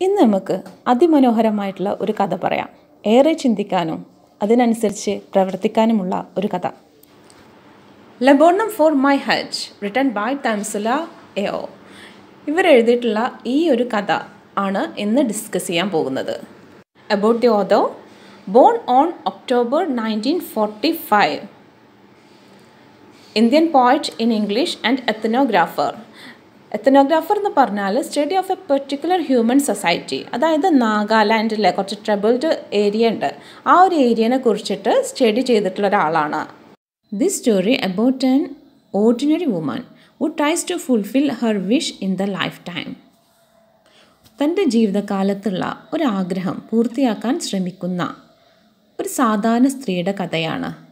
ഇന്ന് നമുക്ക് അതിമനോഹരമായിട്ടുള്ള ഒരു കഥ പറയാം. ഏറെ ചിന്തിക്കാനും അതിനനുസരിച്ച് പ്രവർത്തിക്കാനുമുള്ള ഒരു കഥ. Laburnum for my head written by Temsula Ao ഇവർ എഴുതിയിട്ടുള്ള ഈ ഒരു കഥ ആണ് ഇന്ന് ഡിസ്കസ് ചെയ്യാൻ പോകുന്നത്. About the author born on October nineteen forty five Indian poet in English and ethnographer ethnographer എന്ന് പറഞ്ഞാൽ study of a particular human society അതായത് നാഗാലാൻഡിലെ കുറച്ച് ട്രബിൾഡ് ഏരിയ ഉണ്ട്. ആ ഒരു ഏരിയനെ കുറിച്ചിട്ട് സ്റ്റഡി ചെയ്തിട്ടുള്ള ഒരാളാണ്. This story about an ordinary woman who tries to fulfil her wish in the lifetime തന്റെ ജീവിതകാലത്തുള്ള ഒരാഗ്രഹം പൂർത്തിയാക്കാൻ ശ്രമിക്കുന്ന ഒരു സാധാരണ സ്ത്രീയുടെ കഥയാണ്.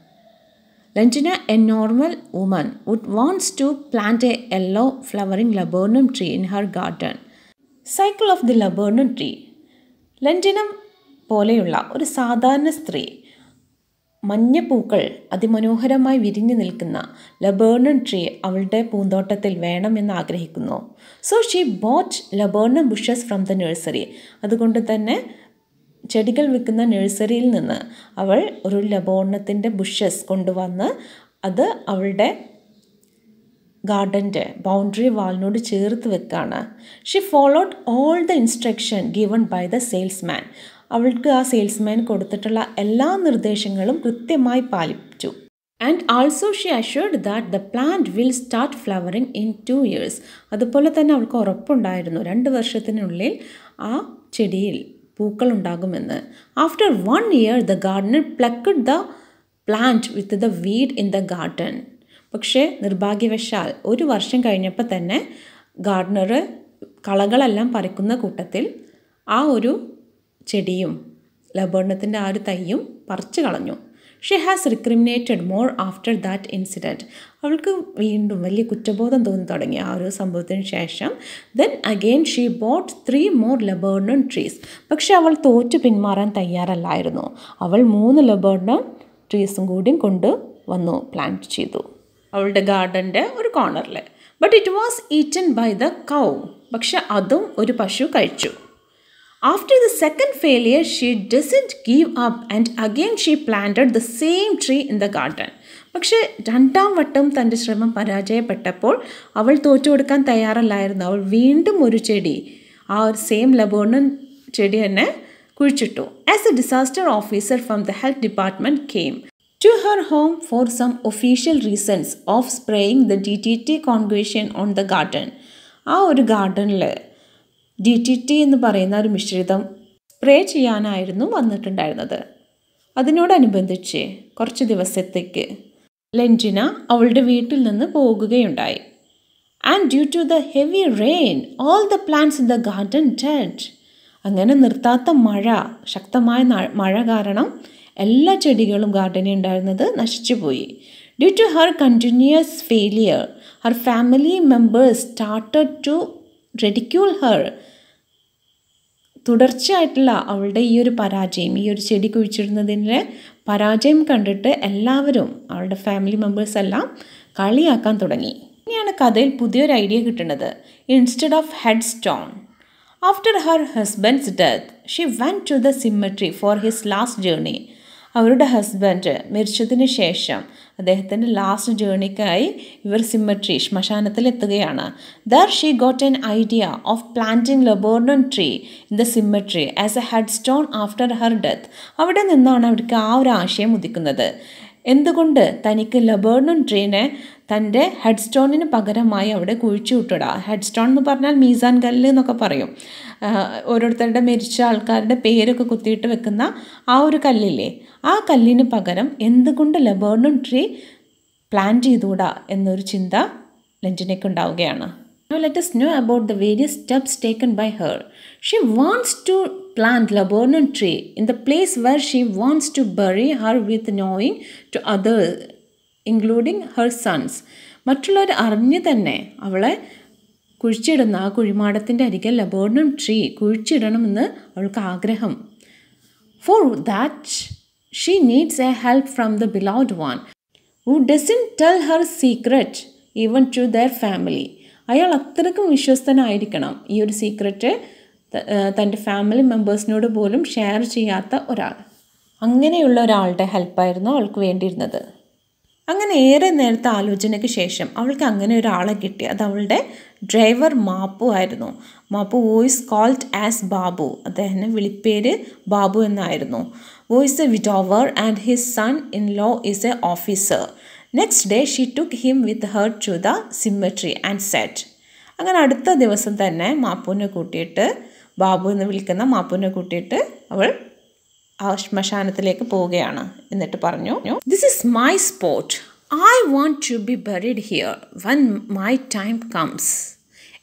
Lentina, a normal woman, would wants to plant a yellow flowering laburnum tree in her garden. Cycle of the laburnum tree ലഞ്ചിനം പോലെയുള്ള ഒരു സാധാരണ സ്ത്രീ മഞ്ഞ പൂക്കൾ അതിമനോഹരമായി വിരിഞ്ഞു നിൽക്കുന്ന ലബേർണൻ ട്രീ അവളുടെ പൂന്തോട്ടത്തിൽ വേണമെന്ന് ആഗ്രഹിക്കുന്നു. So she bought laburnum bushes from the nursery അതുകൊണ്ട് തന്നെ ചെടികൾ വിൽക്കുന്ന നഴ്സറിയിൽ നിന്ന് അവൾ ഒരു ലബോർണത്തിന്റെ ബുഷസ് കൊണ്ടുവന്ന് അത് അവളുടെ ഗാർഡന്റെ ബൗണ്ടറി വാളിനോട് ചേർത്ത് വെക്കാണ്. She followed all the instruction given by the salesman അവൾക്ക് ആ സെയിൽസ്മാൻ കൊടുത്തിട്ടുള്ള എല്ലാ നിർദ്ദേശങ്ങളും കൃത്യമായി പാലിച്ചു and also she assured that the plant will start flowering in two years അതുപോലെ തന്നെ അവൾക്ക് ഉറപ്പുണ്ടായിരുന്നു. രണ്ട് വർഷത്തിനുള്ളിൽ ആ ചെടിയിൽ പൂക്കൾ ഉണ്ടാകുമെന്ന് after one year the gardener plucked the plant with the weed in the garden പക്ഷേ നിർഭാഗ്യവശാൽ ഒരു വർഷം കഴിഞ്ഞപ്പോൾ തന്നെ ഗാർഡനർ കളകളെല്ലാം പറിക്കുന്ന കൂട്ടത്തിൽ ആ ഒരു ചെടിയും ലബോർണത്തിന്റെ ആ ഒരു തൈയും പറിച്ചു കളഞ്ഞു. She has recriminated more after that incident അവൾക്ക് വീണ്ടും വലിയ കുറ്റബോധം തോന്നി തുടങ്ങി ആ ഒരു സംഭവത്തിന് ശേഷം. Then again she bought three more laburnum trees പക്ഷേ അവൾ തോറ്റു പിന്മാറാൻ തയ്യാറല്ലായിരുന്നു. അവൾ മൂന്ന് ലബേർണൺ ട്രീസും കൂടിയും കൊണ്ട് വന്നു പ്ലാന്റ് ചെയ്തു. അവളുടെ ഗാർഡന്റെ ഒരു കോർണറിൽ but it was eaten by the cow പക്ഷെ അതും ഒരു പശു കഴിച്ചു. After the second failure, she doesn't give up and again she planted the same tree in the garden. പക്ഷേ രണ്ടാം വട്ടം തന്റെ ശ്രമം പരാജയപ്പെട്ടപ്പോൾ അവൾ തോറ്റു കൊടുക്കാൻ തയ്യാറല്ലായിരുന്നു. അവൾ വീണ്ടും ഒരു ചെടി ആ ഒരു സെയിം ലബോണൻ ചെടി തന്നെ കുഴിച്ചിട്ടു. As a disaster officer from the health department came to her home for some official reasons of spraying the D T T concentration on the garden ആ ഒരു ഗാർഡനിൽ ഡി ടി ടി എന്ന് പറയുന്ന ഒരു മിശ്രിതം സ്പ്രേ ചെയ്യാനായിരുന്നു വന്നിട്ടുണ്ടായിരുന്നത്. അതിനോടനുബന്ധിച്ച് കുറച്ച് ദിവസത്തേക്ക് ലെന്റിന അവളുടെ വീട്ടിൽ നിന്ന് പോകുകയുണ്ടായി. And due to the heavy rain all the plants in the garden dead. അങ്ങനെ നിർത്താത്ത മഴ ശക്തമായ മഴ കാരണം എല്ലാ ചെടികളും ഗാർഡനിൽ ഉണ്ടായിരുന്നത് നശിച്ചുപോയി due to her continuous failure her family members started to ridicule her. തുടർച്ചയായിട്ടുള്ള അവളുടെ ഈ ഒരു പരാജയം ഈ ഒരു ചെടി കുഴിച്ചിടുന്നതിന്റെ പരാജയം കണ്ടിട്ട് എല്ലാവരും അവളുടെ ഫാമിലി മെമ്പേഴ്സ് എല്ലാം കളിയാക്കാൻ തുടങ്ങി. ഇനിയാണ് കഥയിൽ പുതിയൊരു ഐഡിയ കിട്ടുന്നത്. Instead of head stone after her husband's death she went to the cemetery for his last journey അവരുടെ ഹസ്ബൻഡ് മരിച്ചതിന് ശേഷം അദ്ദേഹത്തിന്റെ ലാസ്റ്റ് ജേണിക്കായി ഇവർ സിമ്മട്രി ശ്മശാനത്തിൽ എത്തുകയാണ്. There she got an idea of planting laburnum tree in the cemetery as a head stone after her death അവിടെ നിന്നാണ് അവർക്ക് ആ ഒരു ആശയം ഉദിക്കുന്നത്. എന്തുകൊണ്ട് തനിക്ക് ലബേർണും ട്രീനെ തന്റെ ഹെഡ്സ്റ്റോണിന് പകരമായി അവിടെ കുഴിച്ചു വിട്ടിടുക ഹെഡ് സ്റ്റോൺ എന്ന് പറഞ്ഞാൽ മീസാൻ കല്ല് എന്നൊക്കെ പറയും. ഓരോരുത്തരുടെ മരിച്ച ആൾക്കാരുടെ പേരൊക്കെ കുത്തിയിട്ട് വെക്കുന്ന ആ ഒരു കല്ലില്ലേ? ആ കല്ലിന് പകരം എന്തുകൊണ്ട് ലബേർണും ട്രീ പ്ലാൻ ചെയ്തുകൂടാ എന്നൊരു ചിന്ത ലെഞ്ചിനേക്ക് ഉണ്ടാവുകയാണ് Now let us know about the various steps taken by her. She wants to plant laburnum tree in the place where she wants to bury her with knowing to others, including her sons. മറ്റുള്ളവർ അറിഞ്ഞ് തന്നെ അവളെ കുഴിച്ചിടുന്ന ആ കുഴിമാടത്തിന്റെ അരികെ ലബോർണം tree കുഴിച്ചിടണമെന്ന് അവൾക്ക് ആഗ്രഹം for that she needs a help from the beloved one who doesn't tell her secret even to their family അയാൾ അത്രക്കും വിശ്വസ്തനായിരിക്കണം. ഈ ഒരു സീക്രറ്റ് തന്റെ ഫാമിലി മെമ്പേഴ്സിനോട് പോലും ഷെയർ ചെയ്യാത്ത ഒരാൾ. അങ്ങനെയുള്ള ഒരാളുടെ ഹെൽപ്പായിരുന്നു അവൾക്ക് വേണ്ടിയിരുന്നത്. അങ്ങനെ ഏറെ നേരത്തെ ആലോചനയ്ക്ക് ശേഷം അവൾക്ക് അങ്ങനെ ഒരാളെ കിട്ടി. അത് അവളുടെ ഡ്രൈവർ മാപ്പു ആയിരുന്നു. മാപ്പു വോയിസ് കോൾഡ് ആസ് ബാബു. അദ്ദേഹത്തിന്റെ വിളിപ്പേര് ബാബു എന്നായിരുന്നു. Who is a widower and his son in law is a officer next day she took him with her to the cemetery and set അങ്ങനെ അടുത്ത ദിവസം തന്നെ മാപ്പൂനെ കൂട്ടിയിട്ട് ബാബു എന്ന് വിളിക്കുന്ന മാപ്പൂനെ കൂട്ടിയിട്ട് അവൾ ആ ശ്മശാനത്തിലേക്ക് പോവുകയാണ്. എന്നിട്ട് പറഞ്ഞു this is my spot I want to be buried here when my time comes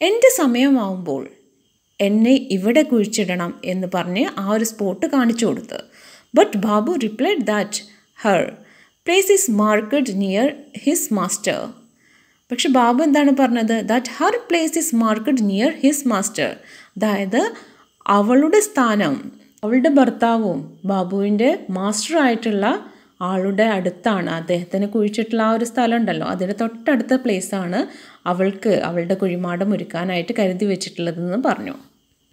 എന്റെ സമയമാവുമ്പോൾ എന്നെ ഇവിടെ കുഴിച്ചിടണം എന്ന് പറഞ്ഞ് ആ ഒരു സ്പോട്ട് കാണിച്ചു കൊടുത്ത്. But Babu replied that her place is marked near his master പക്ഷെ ബാബു എന്താണ് പറഞ്ഞത്? That her place is marked near his master അതായത് അവളുടെ സ്ഥാനം അവളുടെ ഭർത്താവും ബാബുവിന്റെ മാസ്റ്ററായിട്ടുള്ള ആളുടെ അടുത്താണ്. അദ്ദേഹത്തിന് കുഴിച്ചിട്ടുള്ള ആ ഒരു സ്ഥലം ഉണ്ടല്ലോ അതിന്റെ തൊട്ടടുത്ത പ്ലേസാണ് അവൾക്ക് അവളുടെ കുഴിമാടം ഒരുക്കാനായിട്ട് കരുതി വെച്ചിട്ടുള്ളതെന്ന് പറഞ്ഞു.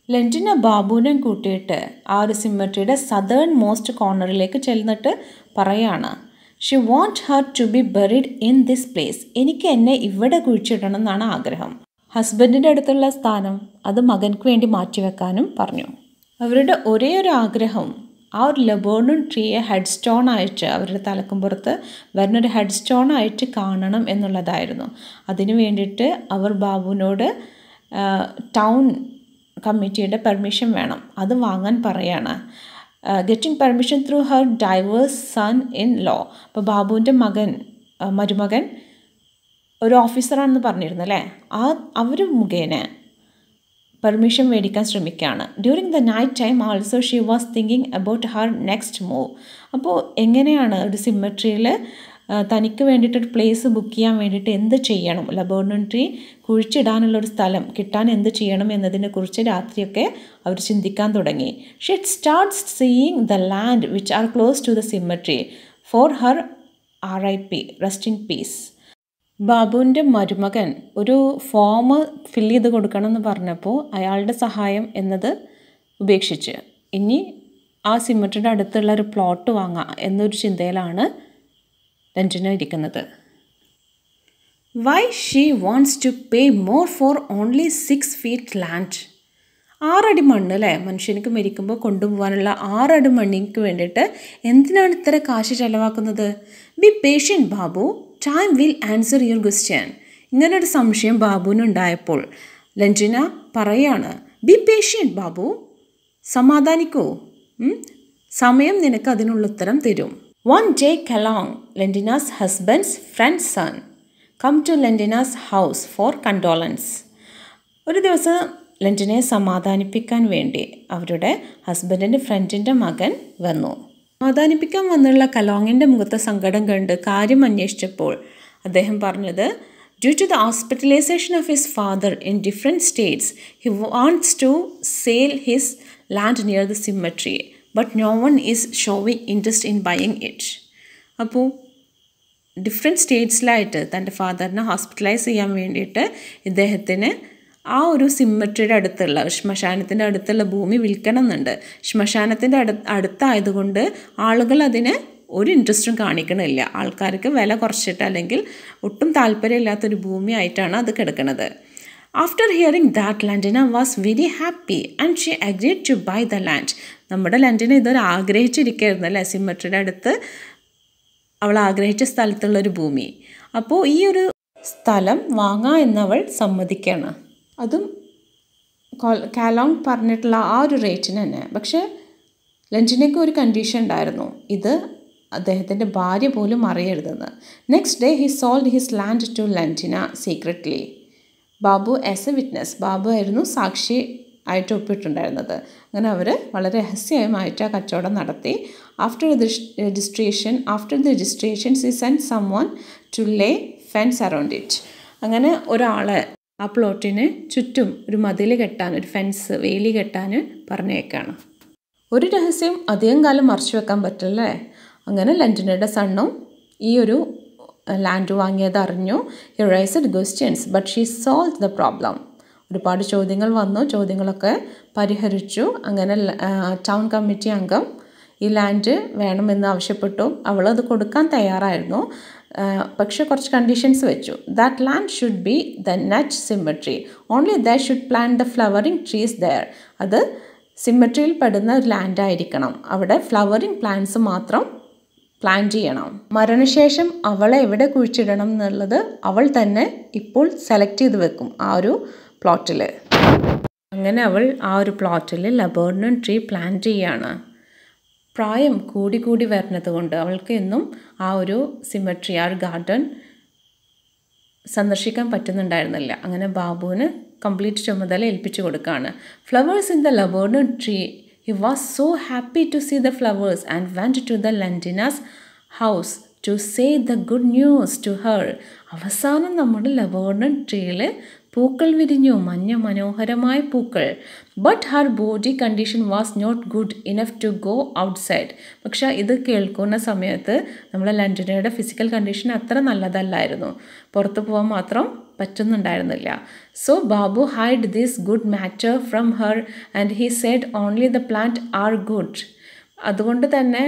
ലഞ്ചിനെ ബാബുവിനെ കൂട്ടിയിട്ട് ആ ഒരു സിമ്മട്രിയുടെ സദേൺ മോസ്റ്റ് കോർണറിലേക്ക് ചെന്നിട്ട് പറയാണ്. She want her to be buried in this place എനിക്ക് എന്നെ ഇവിടെ കുഴിച്ചിടണം എന്നാണ് ആഗ്രഹം. ഹസ്ബൻഡിന്റെ അടുത്തുള്ള സ്ഥാനം അത് മകൻക്ക് വേണ്ടി മാറ്റിവെക്കാനും പറഞ്ഞു. അവരുടെ ഒരേ ഒരു ആഗ്രഹം ആ ഒരു ലബോണൻ ട്രീയെ ഹെഡ് സ്റ്റോൺ ആയിട്ട് അവരുടെ തലക്കുമ്പുറത്ത് വരുന്നൊരു ഹെഡ് സ്റ്റോൺ ആയിട്ട് കാണണം എന്നുള്ളതായിരുന്നു. അതിനു വേണ്ടിയിട്ട് അവർ ബാബുവിനോട് ടൗൺ കമ്മിറ്റിയുടെ പെർമിഷൻ വേണം. അത് വാങ്ങാൻ പറയാണ്. Getting permission through her divers son in law അപ്പോൾ ബാബുവിന്റെ മകൻ മരുമകൻ ഒരു ഓഫീസറാണെന്ന് പറഞ്ഞിരുന്നു അല്ലേ? ആ അവർ മുഖേന പെർമിഷൻ മേടിക്കാൻ ശ്രമിക്കുകയാണ്. During the night time also she was thinking about her next move അപ്പോൾ എങ്ങനെയാണ് ഒരു സിമ്മട്രിയിൽ തനിക്ക് വേണ്ടിയിട്ട് ഒരു പ്ലേസ് ബുക്ക് ചെയ്യാൻ വേണ്ടിയിട്ട് എന്ത് ചെയ്യണം? ലബോറട്ടറി കുഴിച്ചിടാനുള്ള ഒരു സ്ഥലം കിട്ടാൻ എന്ത് ചെയ്യണം എന്നതിനെ കുറിച്ച് രാത്രിയൊക്കെ അവർ ചിന്തിക്കാൻ തുടങ്ങി. She starts seeing the land which are close to the cemetery for her R I P resting peace ബാബുവിന്റെ മരുമകൻ ഒരു ഫോം ഫിൽ ചെയ്ത് കൊടുക്കണം എന്ന് പറഞ്ഞപ്പോൾ അയാളുടെ സഹായം എന്നത് ഉപേക്ഷിച്ച്. ഇനി ആ സിമെട്രിയുടെ അടുത്തുള്ള ഒരു പ്ലോട്ട് വാങ്ങാം എന്നൊരു ചിന്തയിലാണ് രഞ്ജന ഇരിക്കുന്നത് why she wants to pay more for only six feet land ആറടി മണ്ണ് അല്ലേ? മനുഷ്യനിക്ക് മരിക്കുമ്പോൾ കൊണ്ടുപോകാനുള്ള ആറടി മണ്ണിക്ക് വേണ്ടിയിട്ട് എന്തിനാണ് ഇത്ര കാശ് ചെലവാക്കുന്നത്? Be patient Babu. Time will answer your question ഇങ്ങനൊരു സംശയം ബാബുവിനുണ്ടായപ്പോൾ ലഞ്ചന പറയാണ്. Be patient Babu. സമാധാനിക്കൂ. സമയം നിനക്ക് അതിനുള്ള ഉത്തരം തരും. One day Kalong, Lendina's husband's friend's son, come to Lendina's house for condolence. ഒരു ദിവസം ലഞ്ചിനെ സമാധാനിപ്പിക്കാൻ വേണ്ടി അവരുടെ ഹസ്ബൻഡിന്റെ ഫ്രണ്ടിന്റെ മകൻ വന്നു സമാധാനിപ്പിക്കാൻ വന്നുള്ള കലോങ്ങിന്റെ മുഖത്തെ സങ്കടം കണ്ട് കാര്യം അന്വേഷിച്ചപ്പോൾ അദ്ദേഹം പറഞ്ഞത് due to the hospitalization of his father in different states he wants to sale his land near the cemetery but no one is showing interest in buying it അപ്പോൾ ഡിഫറെന്റ് സ്റ്റേറ്റ്സിലായിട്ട് തന്റെ ഫാദറിനെ ഹോസ്പിറ്റലൈസ് ചെയ്യാൻ വേണ്ടിയിട്ട് ഇദ്ദേഹത്തിന് ആ ഒരു സിമ്മട്രിയുടെ അടുത്തുള്ള ശ്മശാനത്തിന്റെ അടുത്തുള്ള ഭൂമി വിൽക്കണം എന്നുണ്ട് ശ്മശാനത്തിന്റെ അടു അടുത്തായതുകൊണ്ട് ആളുകൾ അതിന് ഒരു ഇൻട്രസ്റ്റും കാണിക്കണില്ല. ആൾക്കാർക്ക് വില കുറച്ചിട്ട് അല്ലെങ്കിൽ ഒട്ടും താല്പര്യമില്ലാത്തൊരു ഭൂമി ആയിട്ടാണ് അത് കിടക്കുന്നത് after hearing that Lentina was very happy and she agreed to buy the land നമ്മുടെ ലാൻഡിനെ ഇതൊരു ആഗ്രഹിച്ചിരിക്കുകയായിരുന്നു അല്ലേ? സിമ്മട്രിയുടെ അടുത്ത് അവൾ ആഗ്രഹിച്ച സ്ഥലത്തുള്ളൊരു ഭൂമി. അപ്പോൾ ഈ ഒരു സ്ഥലം വാങ്ങാം എന്നവൾ സമ്മതിക്കുകയാണ് അതും കാലോങ് പറഞ്ഞിട്ടുള്ള ആ ഒരു റേറ്റിന് തന്നെ. പക്ഷേ ലഞ്ചിനൊക്കെ ഒരു കണ്ടീഷൻ ഉണ്ടായിരുന്നു. ഇത് അദ്ദേഹത്തിന്റെ ഭാര്യ പോലും അറിയരുതെന്ന്. Next day he sold his land to Lentina secretly Babu as a witness Babu ആയിരുന്നു സാക്ഷി ആയിട്ട് ഒപ്പിട്ടുണ്ടായിരുന്നത്. അങ്ങനെ അവർ വളരെ രഹസ്യമായിട്ട് ആ കച്ചവടം നടത്തി. After registration after the registration see send some one to lay fence around it അങ്ങനെ ഒരാളെ ആ പ്ലോട്ടിന് ചുറ്റും ഒരു മതിൽ കെട്ടാൻ ഒരു ഫെൻസ് വേലി കെട്ടാൻ പറഞ്ഞേക്കാണ്. ഒരു രഹസ്യം അധികം കാലം മറച്ചു വെക്കാൻ പറ്റില്ലേ അങ്ങനെ ലണ്ടനയുടെ സണ്ണും ഈ ഒരു ലാൻഡ് വാങ്ങിയത് അറിഞ്ഞു. He raised questions but she solve the problem ഒരുപാട് ചോദ്യങ്ങൾ വന്നു. ചോദ്യങ്ങളൊക്കെ പരിഹരിച്ചു. അങ്ങനെ ടൗൺ കമ്മിറ്റി അംഗം ഈ ലാൻഡ് വേണമെന്ന് ആവശ്യപ്പെട്ടു. അവൾ അത് കൊടുക്കാൻ തയ്യാറായിരുന്നു. പക്ഷേ കുറച്ച് കണ്ടീഷൻസ് വെച്ചു. That land should be the next cemetery only the should plan the flowering trees there അത് സിമ്മട്രിയിൽ പെടുന്ന ഒരു ലാൻഡ് ആയിരിക്കണം. അവിടെ ഫ്ലവറിങ് പ്ലാന്റ്സ് മാത്രം പ്ലാൻ ചെയ്യണം. മരണശേഷം അവളെ എവിടെ കുഴിച്ചിടണം എന്നുള്ളത് അവൾ തന്നെ ഇപ്പോൾ സെലക്ട് ചെയ്ത് വെക്കും ആ ഒരു പ്ലോട്ടിൽ അങ്ങനെ അവൾ ആ ഒരു പ്ലോട്ടിൽ ലബോർണൻ ട്രീ പ്ലാൻ ചെയ്യാണ്. പ്രായം കൂടി കൂടി വരുന്നത് കൊണ്ട് അവൾക്ക് എന്നും ആ ഒരു സിമട്രി ആ ഒരു ഗാർഡൻ സന്ദർശിക്കാൻ പറ്റുന്നുണ്ടായിരുന്നില്ല. അങ്ങനെ ബാബുവിന് കംപ്ലീറ്റ് ചുമതല ഏൽപ്പിച്ചു കൊടുക്കുകയാണ് flowers in the laburnum tree he was so happy to see the flowers and went to the Lentina's house to say the good news to her അവസാനം നമ്മുടെ ലബോർണൻ ട്രീയിൽ പൂക്കൾ വിരിഞ്ഞു മഞ്ഞ മനോഹരമായ പൂക്കൾ. But her body condition was not good enough to go outside പക്ഷെ ഇത് കേൾക്കുന്ന സമയത്ത് നമ്മളെ ലണ്ടനയുടെ ഫിസിക്കൽ കണ്ടീഷൻ അത്ര നല്ലതല്ലായിരുന്നു. പുറത്തു പോകാൻ മാത്രം പറ്റുന്നുണ്ടായിരുന്നില്ല. So Babu hide this good matter from her and he said only the plant are good അതുകൊണ്ട് തന്നെ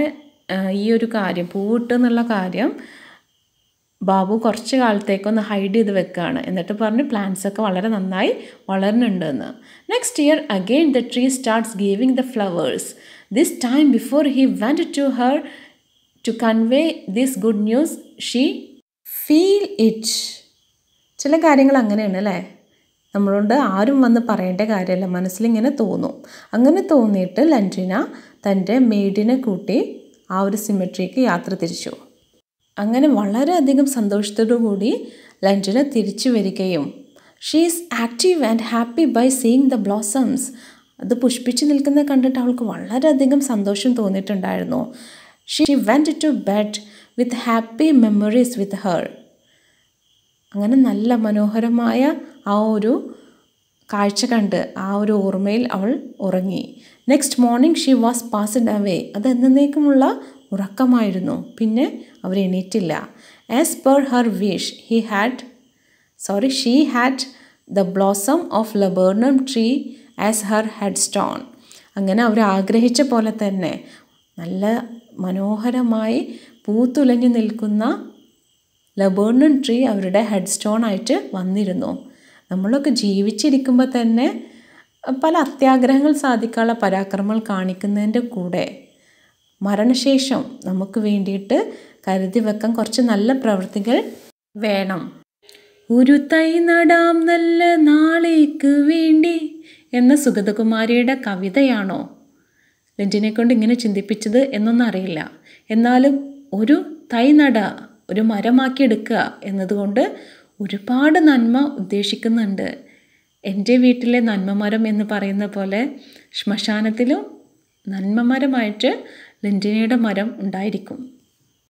ഈ ഒരു കാര്യം പൂവിട്ട് എന്നുള്ള കാര്യം ബാബു കുറച്ച് കാലത്തേക്കൊന്ന് ഹൈഡ് ചെയ്ത് വെക്കുകയാണ്. എന്നിട്ട് പറഞ്ഞ് പ്ലാന്റ്സ് ഒക്കെ വളരെ നന്നായി വളരുന്നുണ്ട് എന്ന്. Next year again the tree starts giving the flowers this time before he went to her to convey this good news she feel it ചില കാര്യങ്ങൾ അങ്ങനെയാണ് അല്ലേ? നമ്മളോട് ആരും വന്ന് പറയേണ്ട കാര്യമല്ല. മനസ്സിലിങ്ങനെ തോന്നും. അങ്ങനെ തോന്നിയിട്ട് ലൻഡ്രിന തന്റെ മെയ്ഡിനെ കൂട്ടി ആ ഒരു സിമെട്രിക്ക് യാത്ര തിരിച്ചു. അങ്ങനെ വളരെയധികം കൂടി ലൻഡ്രിന തിരിച്ചു വരികയും she is active and happy by seeing the blossoms അത് പുഷ്പിച്ച് നിൽക്കുന്നത് കണ്ടിട്ട് അവൾക്ക് വളരെയധികം സന്തോഷം തോന്നിയിട്ടുണ്ടായിരുന്നു. She went to bed with happy memories with her അങ്ങനെ നല്ല മനോഹരമായ ആ ഒരു കാഴ്ച കണ്ട് ആ ഒരു ഓർമ്മയിൽ അവൾ ഉറങ്ങി. Next morning she was passed away അത് എന്നേക്കുമുള്ള ഉറക്കമായിരുന്നു. പിന്നെ അവർ എണീറ്റില്ല. As per her wish he had sorry she had the blossom of laburnum tree as her head stone അങ്ങനെ അവർ ആഗ്രഹിച്ച പോലെ തന്നെ നല്ല മനോഹരമായി പൂത്തുലഞ്ഞു നിൽക്കുന്ന ലബേർണൻ ട്രീ അവരുടെ ഹെഡ് സ്റ്റോൺ ആയിട്ട് വന്നിരുന്നു. നമ്മളൊക്കെ ജീവിച്ചിരിക്കുമ്പോൾ തന്നെ പല അത്യാഗ്രഹങ്ങൾ സാധിക്കാനുള്ള പരാക്രമങ്ങൾ കാണിക്കുന്നതിന്റെ കൂടെ. മരണശേഷം നമുക്ക് വേണ്ടിയിട്ട് കരുതി വെക്കാൻ കുറച്ച് നല്ല പ്രവൃത്തികൾ വേണം. ഒരു തൈ നടാം നല്ല നാളേക്ക് വേണ്ടി എന്ന സുഗതകുമാരിയുടെ കവിതയാണോ? ലെഞ്ചിനെ കൊണ്ട് ഇങ്ങനെ ചിന്തിപ്പിച്ചത് എന്നൊന്നും അറിയില്ല. എന്നാലും ഒരു തൈ നട ഒരു മരമാക്കി എടുക്കുക എന്നതുകൊണ്ട് ഒരുപാട് നന്മ ഉദ്ദേശിക്കുന്നുണ്ട്. എന്റെ വീട്ടിലെ നന്മമരം എന്ന് പറയുന്ന പോലെ ശ്മശാനത്തിലും നന്മമരമായിട്ട് ലിൻഡിനയുടെ മരം ഉണ്ടായിരിക്കും.